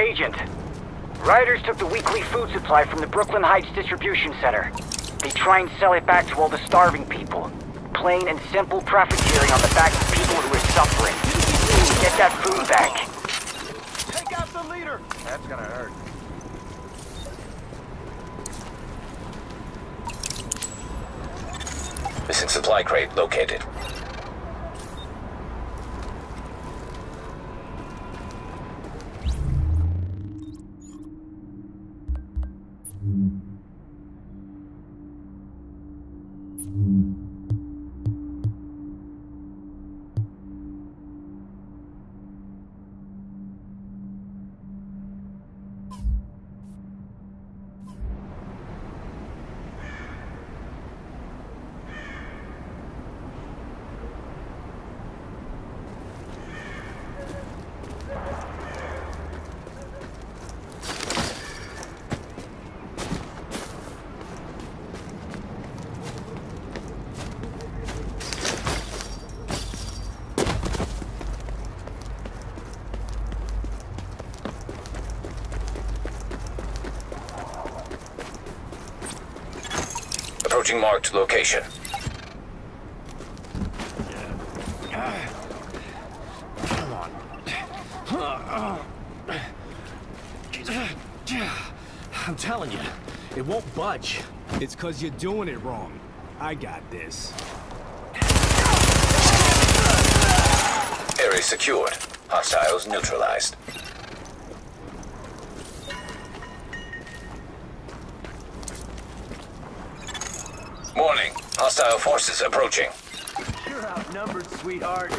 Agent, rioters took the weekly food supply from the Brooklyn Heights distribution center. They try and sell it back to all the starving people. Plain and simple profiteering on the backs of people who are suffering. Get that food back. Take out the leader! That's gonna hurt. Missing supply crate located. Approaching marked location. I'm telling you, it won't budge. It's cause you're doing it wrong. I got this. Area secured. Hostiles neutralized. Hostile forces approaching. You're outnumbered, sweetheart.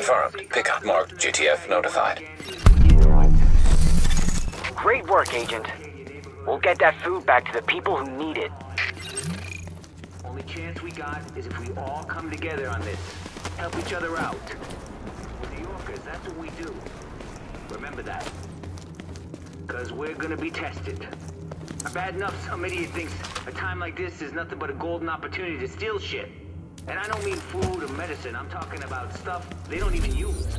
Confirmed. Pickup marked. JTF notified. Great work, Agent. We'll get that food back to the people who need it. Only chance we got is if we all come together on this. Help each other out. We're New Yorkers, that's what we do. Remember that. Because we're gonna be tested. Bad enough some idiot thinks a time like this is nothing but a golden opportunity to steal shit. And I don't mean food or medicine, I'm talking about stuff they don't even use.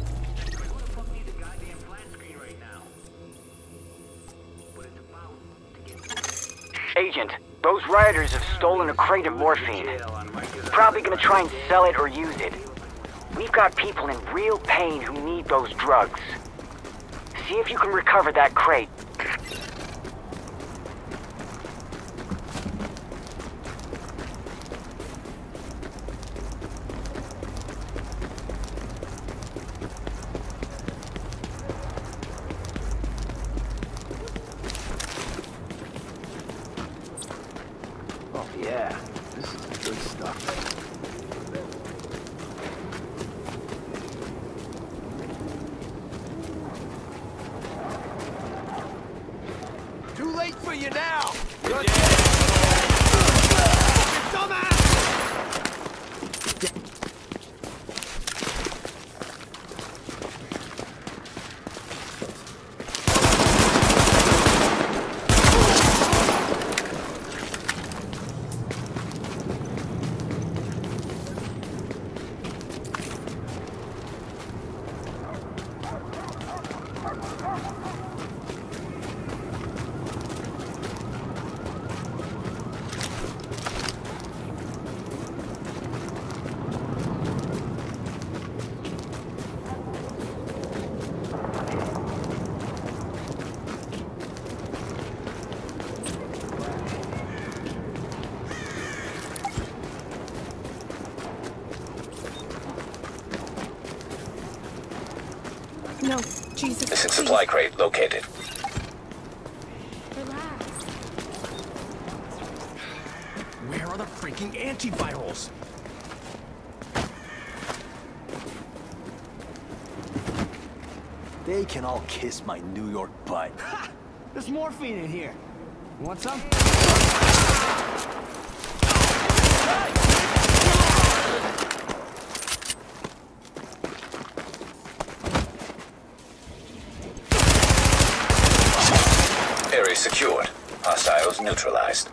Agent, those rioters have stolen a crate of morphine. Probably gonna try and sell it or use it. We've got people in real pain who need those drugs. See if you can recover that crate. Oh yeah, this is good stuff. Too late for you now! No, Jesus. Missing please. supply crate located. Relax. Where are the freaking antivirals? They can all kiss my New York butt. There's morphine in here. You want some? Secured. Hostiles neutralized.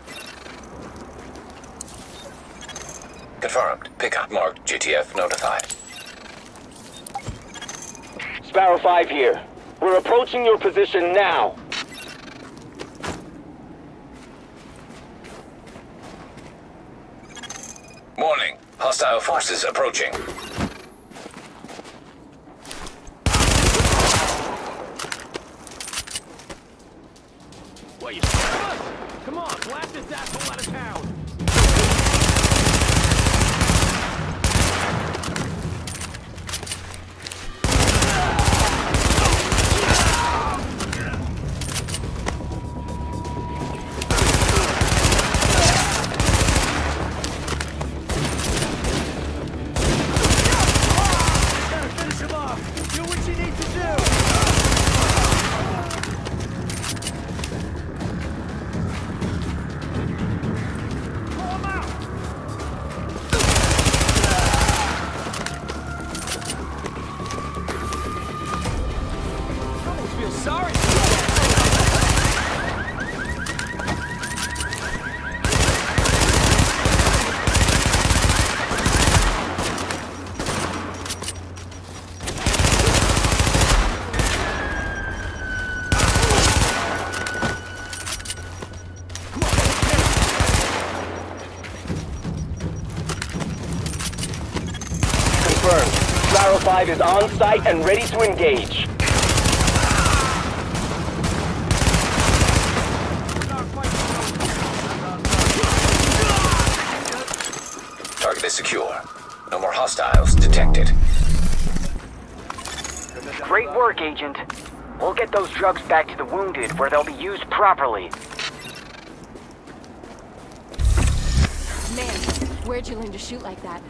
Confirmed. Pickup marked. JTF notified. Sparrow 5 here. We're approaching your position now. Warning. Hostile forces approaching. Is on site and ready to engage. Target is secure. No more hostiles detected. Great work, Agent. We'll get those drugs back to the wounded where they'll be used properly. Man, where'd you learn to shoot like that?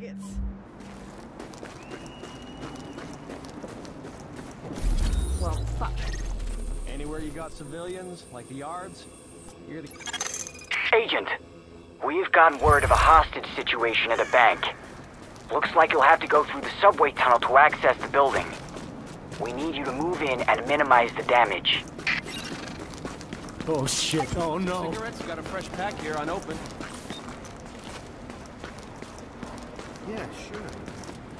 But maggots. Well, fuck. Anywhere you got civilians, like the yards, you're the... Agent, we've gotten word of a hostage situation at a bank. Looks like you'll have to go through the subway tunnel to access the building. We need you to move in and minimize the damage. Oh shit, oh no. Cigarettes? Got a fresh pack here unopened. Yeah, sure.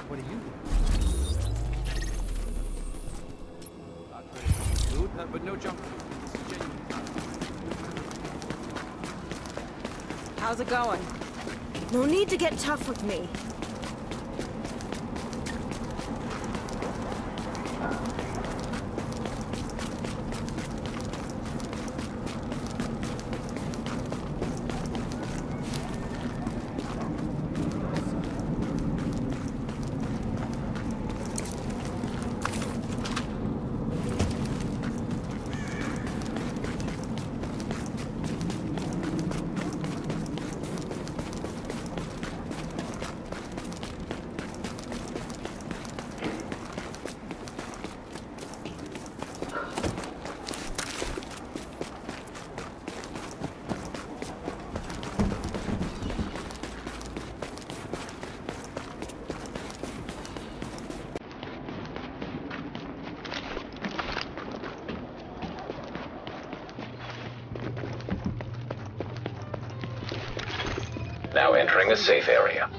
What do you Not fresh food, uh, but no junk food. It's genuine. How's it going? No need to get tough with me. Entering a safe area.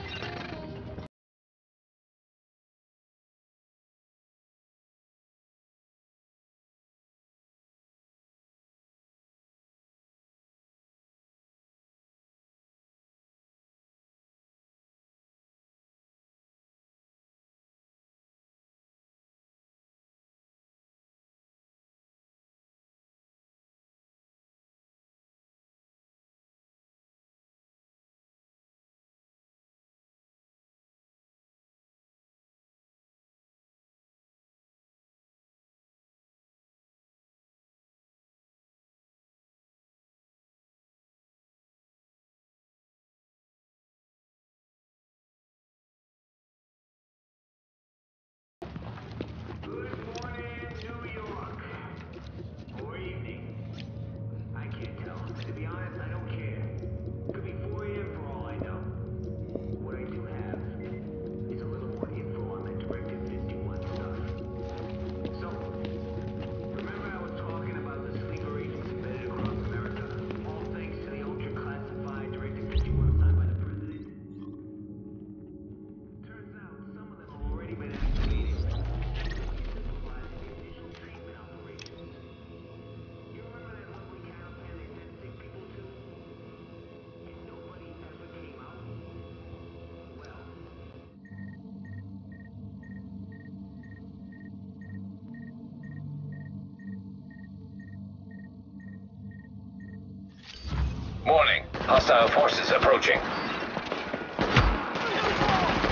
Hostile forces approaching.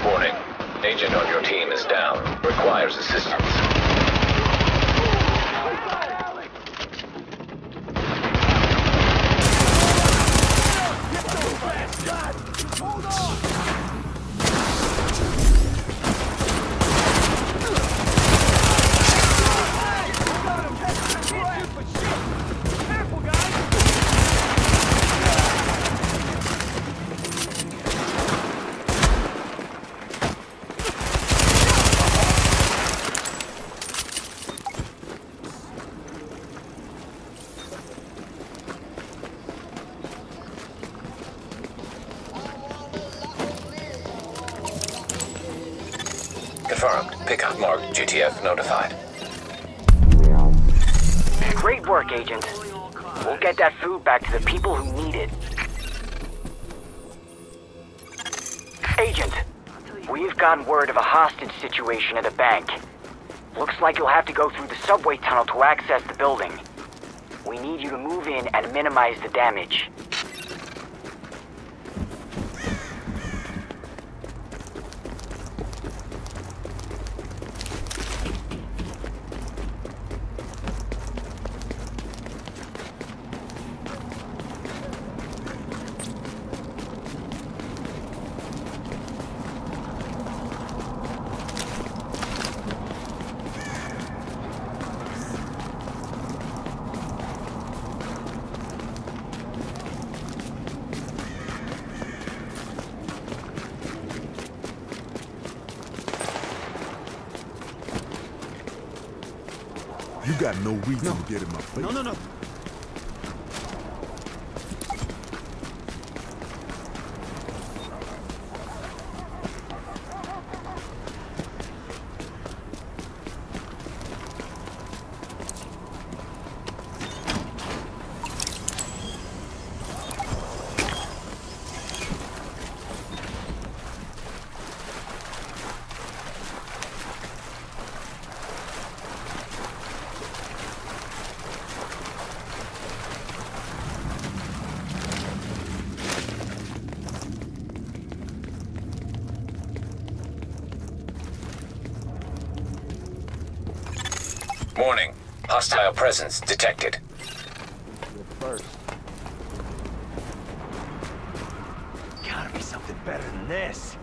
Warning. Agent on your team is down. Requires assistance. Careful, guys! Confirmed. Pickup marked. JTF notified. Great work, Agent. We'll get that food back to the people who need it. Agent, we've gotten word of a hostage situation at a bank. Looks like you'll have to go through the subway tunnel to access the building. We need you to move in and minimize the damage. You got no reason to get in my face. No, no, no. Warning. Hostile presence detected. First. Gotta be something better than this.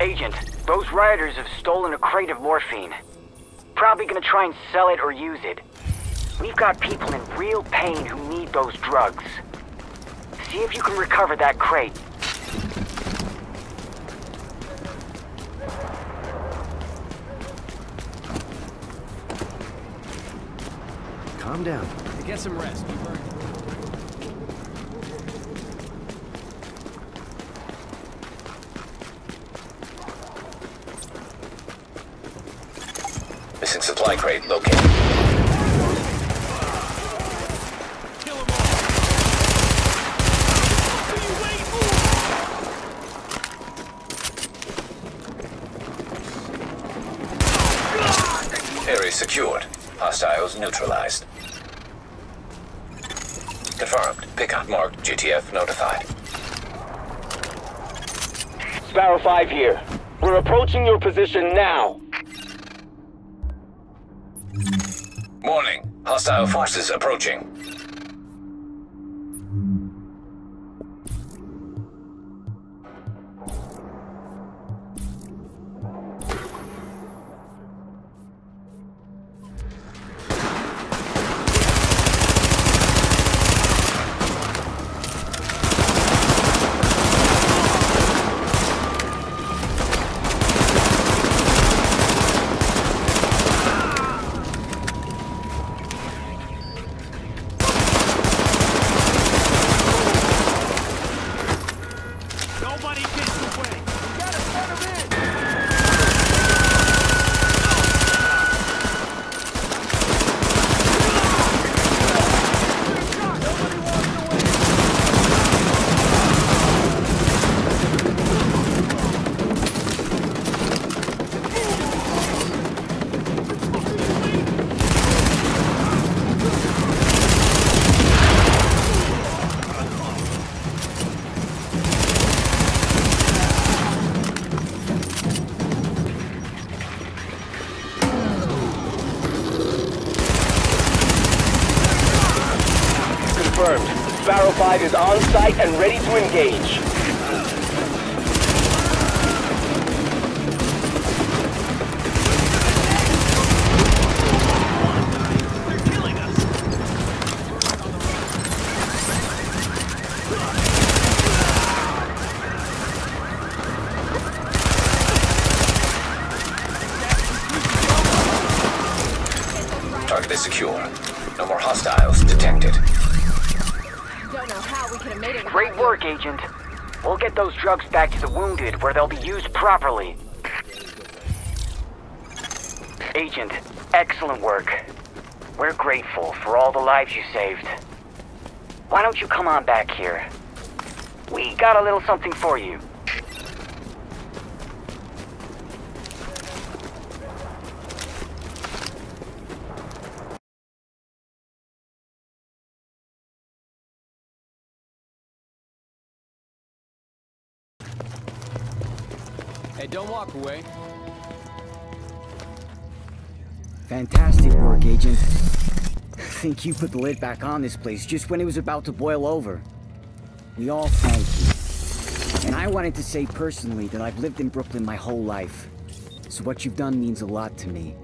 Agent, those rioters have stolen a crate of morphine. Probably gonna try and sell it or use it. We've got people in real pain who need those drugs. See if you can recover that crate. Calm down. Get some rest. Missing supply crate located. Area secured. Hostiles neutralized. Confirmed. Pickup marked. JTF notified. Sparrow 5 here. We're approaching your position now. Hostile forces approaching. To engage. Those drugs back to the wounded where they'll be used properly. Agent, excellent work. We're grateful for all the lives you saved. Why don't you come on back here? We got a little something for you. Walk away. Fantastic work, Agent. I think you put the lid back on this place just when it was about to boil over. We all thank you. And I wanted to say personally that I've lived in Brooklyn my whole life. So what you've done means a lot to me.